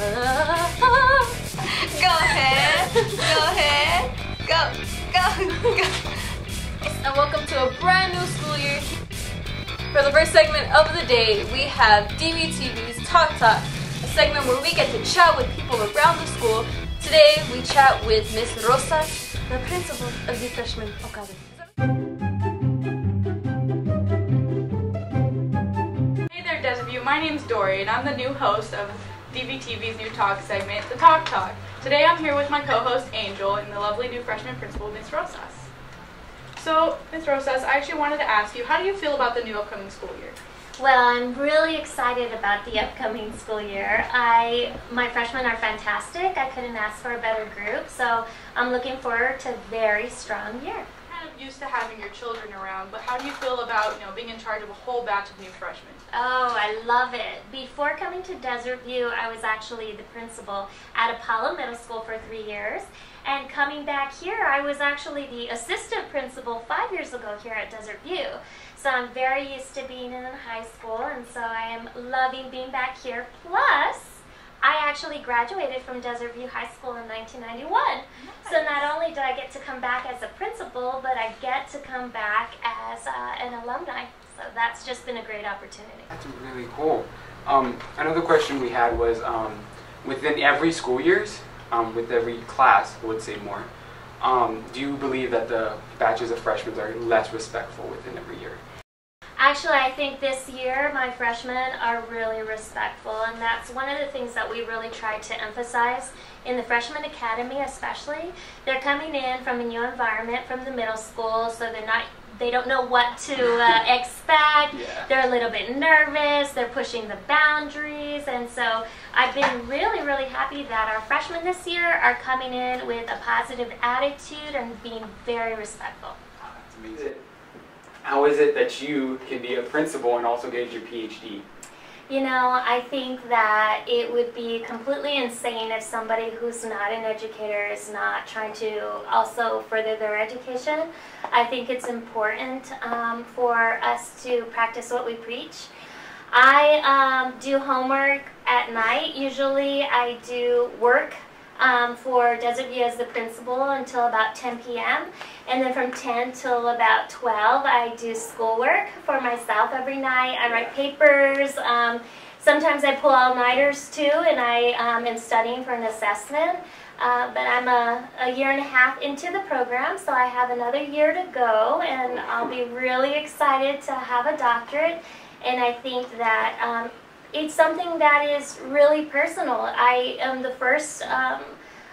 go ahead, go ahead, go, go, go. And welcome to a brand new school year. For the first segment of the day, we have DVTV's Talk Talk, a segment where we get to chat with people around the school. Today, we chat with Miss Rosa, the principal of the freshman Academy. Hey there, My name's Dory, and I'm the new host of DVTV's new talk segment, The Talk Talk. Today I'm here with my co-host Angel and the lovely new freshman principal, Miss Rosas. So, Ms. Rosas, I actually wanted to ask you, how do you feel about the new upcoming school year? Well, I'm really excited about the upcoming school year. I my freshmen are fantastic. I couldn't ask for a better group, so I'm looking forward to a very strong year. Used to having your children around, but how do you feel about, you know, being in charge of a whole batch of new freshmen? Oh, I love it. Before coming to Desert View, I was actually the principal at Apollo Middle School for three years. And coming back here, I was actually the assistant principal five years ago here at Desert View. So I'm very used to being in high school, and so I am loving being back here. Plus, I actually graduated from Desert View High School in 1991. So not only do I get to come back as a principal, but I get to come back as uh, an alumni. So that's just been a great opportunity. That's really cool. Um, another question we had was um, within every school years, um, with every class, I would say more, um, do you believe that the batches of freshmen are less respectful within every year? Actually, I think this year my freshmen are really respectful, and that's one of the things that we really try to emphasize in the freshman academy, especially. They're coming in from a new environment from the middle school, so they're not. They don't know what to uh, expect. Yeah. They're a little bit nervous. They're pushing the boundaries, and so I've been really, really happy that our freshmen this year are coming in with a positive attitude and being very respectful. Oh, that's amazing. How is it that you can be a principal and also get your PhD? You know, I think that it would be completely insane if somebody who's not an educator is not trying to also further their education. I think it's important um, for us to practice what we preach. I um, do homework at night. Usually, I do work um, for Desert View as the principal until about 10 p.m. And then from 10 till about 12, I do schoolwork for myself every night. I write papers. Um, sometimes I pull all-nighters too, and I um, am studying for an assessment. Uh, but I'm a, a year and a half into the program, so I have another year to go, and I'll be really excited to have a doctorate. And I think that um, it's something that is really personal. I am the first, um,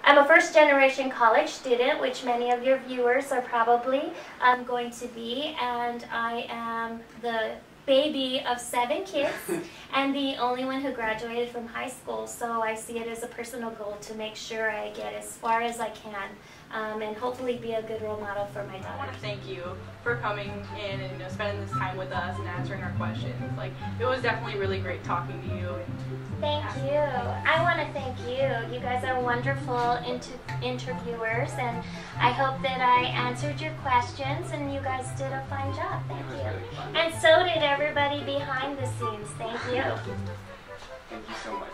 I'm a first generation college student, which many of your viewers are probably um, going to be, and I am the baby of seven kids and the only one who graduated from high school. So I see it as a personal goal to make sure I get as far as I can um, and hopefully be a good role model for my daughter. I want daughter. to thank you for coming in and you know, spending this time with us and answering our questions. Like, it was definitely really great talking to you. Thank you. I want to thank you. You guys are wonderful inter- interviewers, and I hope that I answered your questions, and you guys did a fine job. Thank you. And so did everybody behind the scenes. Thank you. Thank you so much.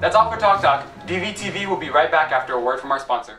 That's all for Talk Talk. DVTV will be right back after a word from our sponsor.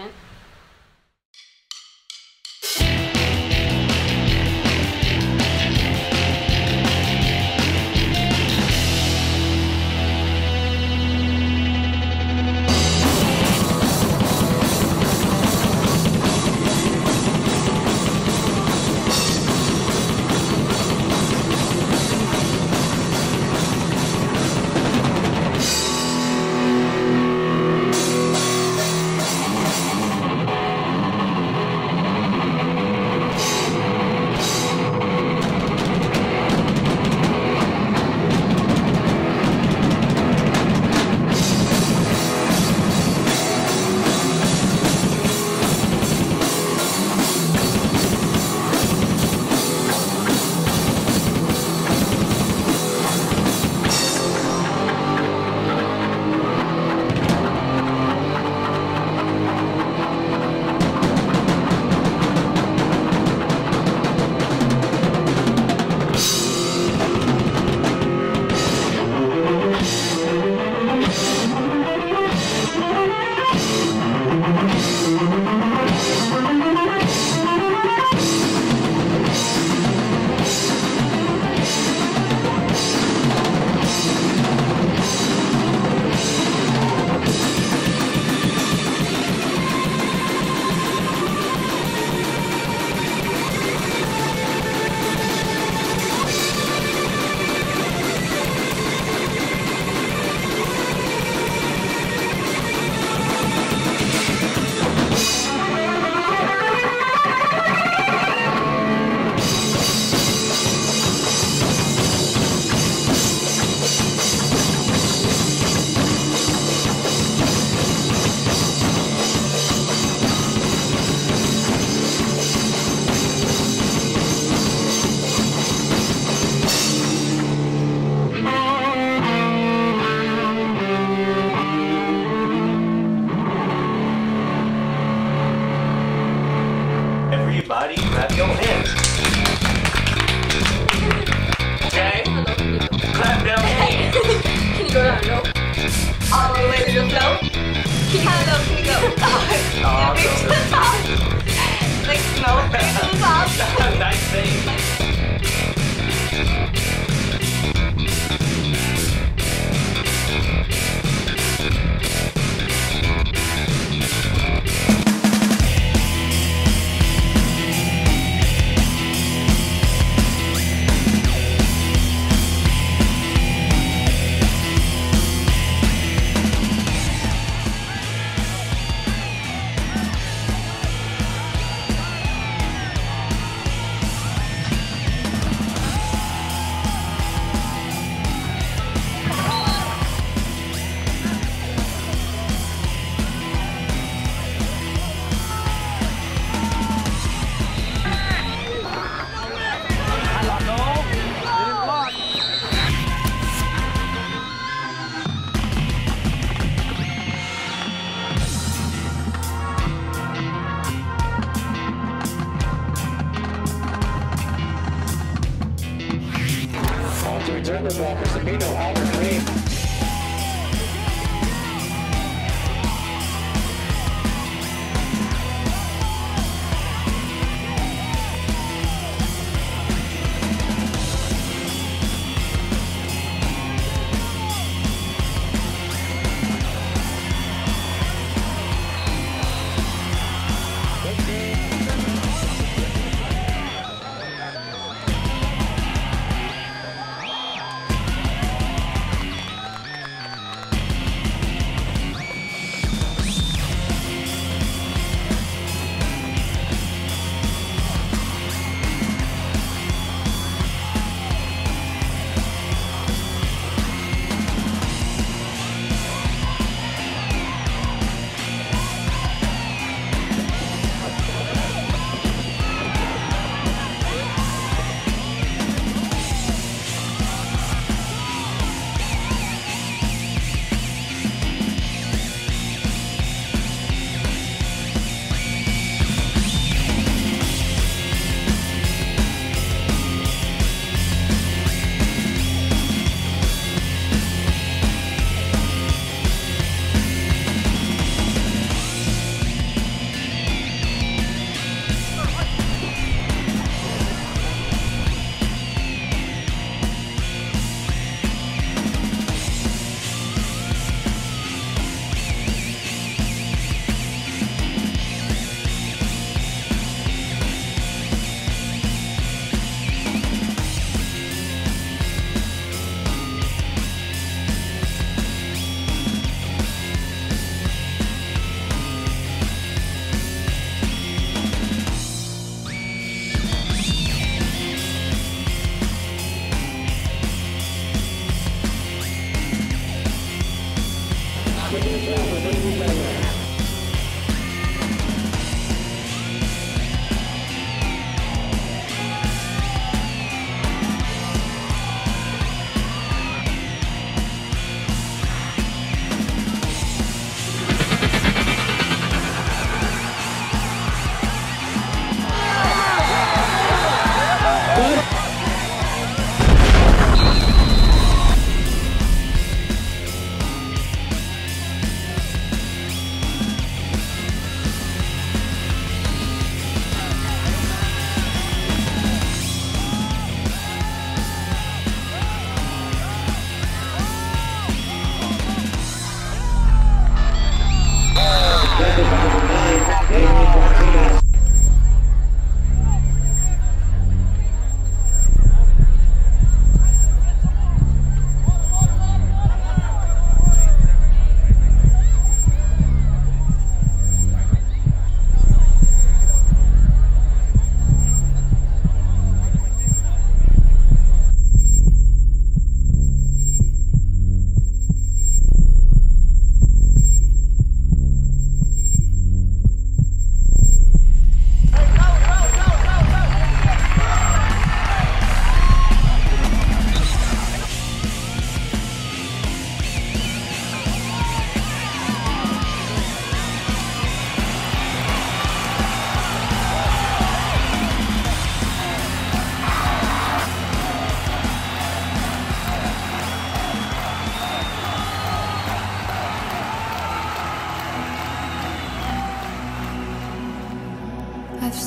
gonna know all the way to the flow. He kind of me go, oh, awesome. like, no, bring to the top. nice thing. Yeah, yeah,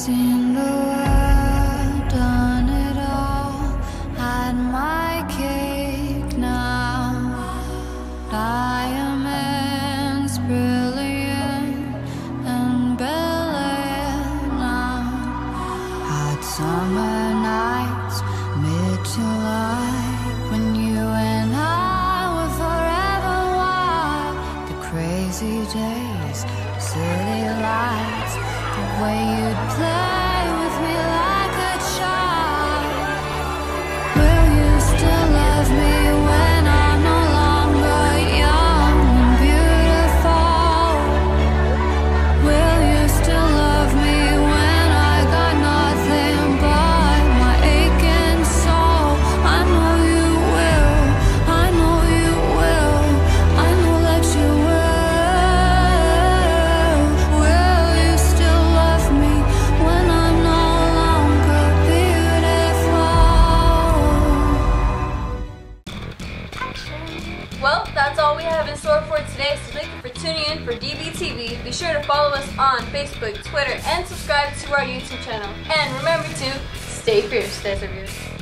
to the sure to follow us on Facebook, Twitter, and subscribe to our YouTube channel. And remember to stay fierce, Desert.